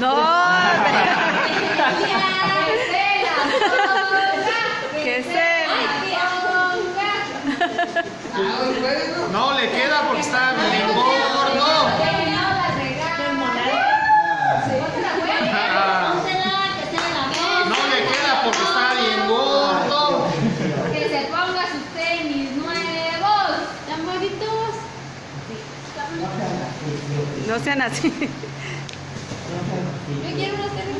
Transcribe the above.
No, No le queda porque está bien gordo. No le queda porque está bien gordo. Que se ponga sus tenis nuevos, tan bonitos. No sean así. Yo quiero unos tenis